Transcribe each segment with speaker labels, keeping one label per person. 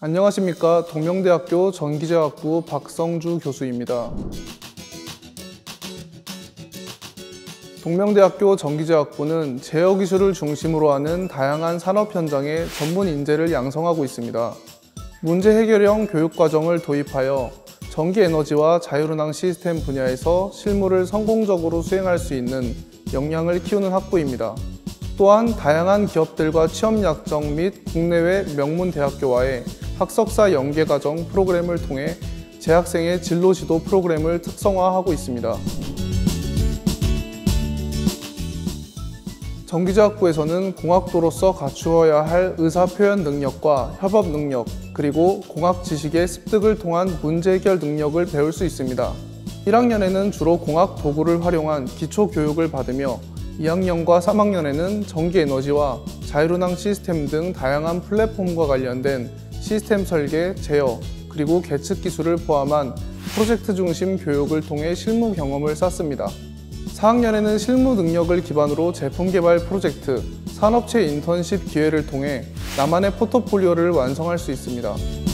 Speaker 1: 안녕하십니까 동명대학교 전기제학부 박성주 교수입니다. 동명대학교 전기제학부는 제어 기술을 중심으로 하는 다양한 산업 현장의 전문 인재를 양성하고 있습니다. 문제 해결형 교육 과정을 도입하여 전기 에너지와 자율운항 시스템 분야에서 실무를 성공적으로 수행할 수 있는 역량을 키우는 학부입니다. 또한 다양한 기업들과 취업 약정 및 국내외 명문 대학교와의 학석사 연계 과정 프로그램을 통해 재학생의 진로 지도 프로그램을 특성화하고 있습니다. 전기제학부에서는 공학도로서 갖추어야 할 의사 표현 능력과 협업 능력, 그리고 공학 지식의 습득을 통한 문제 해결 능력을 배울 수 있습니다. 1학년에는 주로 공학 도구를 활용한 기초 교육을 받으며 2학년과 3학년에는 전기 에너지와 자율운항 시스템 등 다양한 플랫폼과 관련된 시스템 설계, 제어, 그리고 계측 기술을 포함한 프로젝트 중심 교육을 통해 실무 경험을 쌓습니다. 4학년에는 실무 능력을 기반으로 제품 개발 프로젝트, 산업체 인턴십 기회를 통해 나만의 포트폴리오를 완성할 수 있습니다.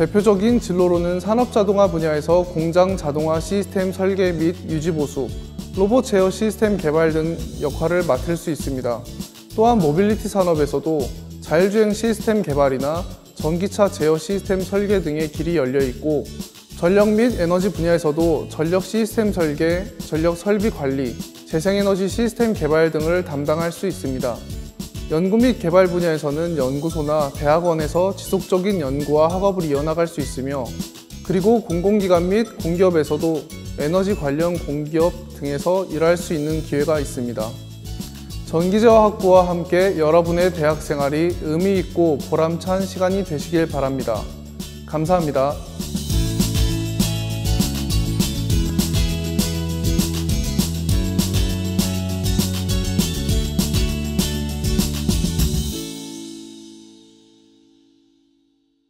Speaker 1: 대표적인 진로로는 산업자동화 분야에서 공장 자동화 시스템 설계 및 유지 보수, 로봇 제어 시스템 개발 등 역할을 맡을 수 있습니다. 또한 모빌리티 산업에서도 자율주행 시스템 개발이나 전기차 제어 시스템 설계 등의 길이 열려 있고 전력 및 에너지 분야에서도 전력 시스템 설계, 전력 설비 관리, 재생에너지 시스템 개발 등을 담당할 수 있습니다. 연구 및 개발 분야에서는 연구소나 대학원에서 지속적인 연구와 학업을 이어나갈 수 있으며 그리고 공공기관 및 공기업에서도 에너지 관련 공기업 등에서 일할 수 있는 기회가 있습니다. 전기제와 학부와 함께 여러분의 대학 생활이 의미 있고 보람찬 시간이 되시길 바랍니다. 감사합니다.